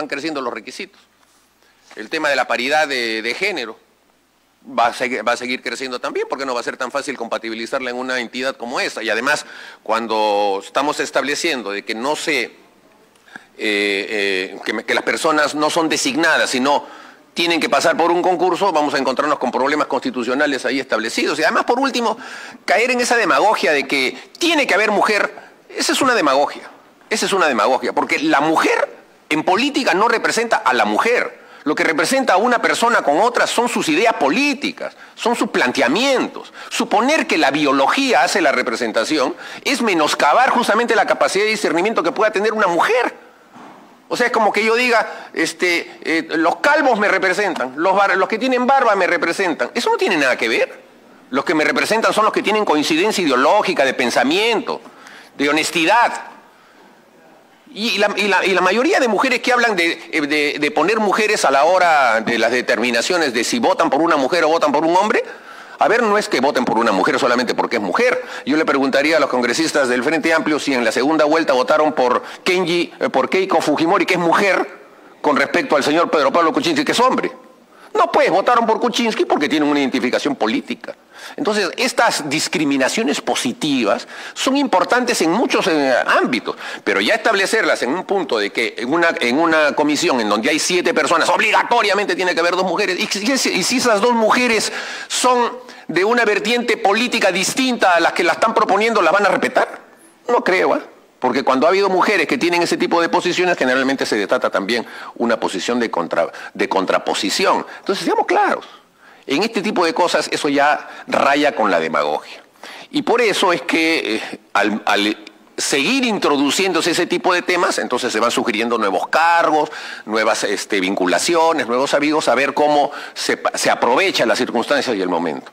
van creciendo los requisitos. El tema de la paridad de, género va a, seguir, creciendo también, porque no va a ser tan fácil compatibilizarla en una entidad como esta. Y además, cuando estamos estableciendo de que no se, eh, eh, que las personas no son designadas, sino tienen que pasar por un concurso, vamos a encontrarnos con problemas constitucionales ahí establecidos. Y además, por último, caer en esa demagogia de que tiene que haber mujer, esa es una demagogia, esa es una demagogia, porque la mujer en política no representa a la mujer. Lo que representa a una persona con otra son sus ideas políticas, son sus planteamientos. Suponer que la biología hace la representación es menoscabar justamente la capacidad de discernimiento que pueda tener una mujer. O sea, es como que yo diga, este, eh, los calvos me representan, los, los que tienen barba me representan. Eso no tiene nada que ver. Los que me representan son los que tienen coincidencia ideológica, de pensamiento, de honestidad. Y la, mayoría de mujeres que hablan de, de, poner mujeres a la hora de las determinaciones de si votan por una mujer o votan por un hombre, a ver, no es que voten por una mujer solamente porque es mujer. Yo le preguntaría a los congresistas del Frente Amplio si en la segunda vuelta votaron por Kenji, eh, por Keiko Fujimori, que es mujer, con respecto al señor Pedro Pablo Kuczynski, que es hombre. No, pues votaron por Kuczynski porque tienen una identificación política. Entonces, estas discriminaciones positivas son importantes en muchos eh, ámbitos, pero ya establecerlas en un punto de que en una, en una comisión en donde hay siete personas, obligatoriamente tiene que haber dos mujeres, y, si esas dos mujeres son de una vertiente política distinta a las que la están proponiendo, ¿la van a respetar? No creo, ¿eh? Porque cuando ha habido mujeres que tienen ese tipo de posiciones, generalmente se desata también una posición de, de contraposición. Entonces, seamos claros. En este tipo de cosas eso ya raya con la demagogia. Y por eso es que eh, al, seguir introduciéndose ese tipo de temas, entonces se van sugiriendo nuevos cargos, nuevas este, vinculaciones, nuevos amigos, a ver cómo se, se aprovechan las circunstancias y el momento.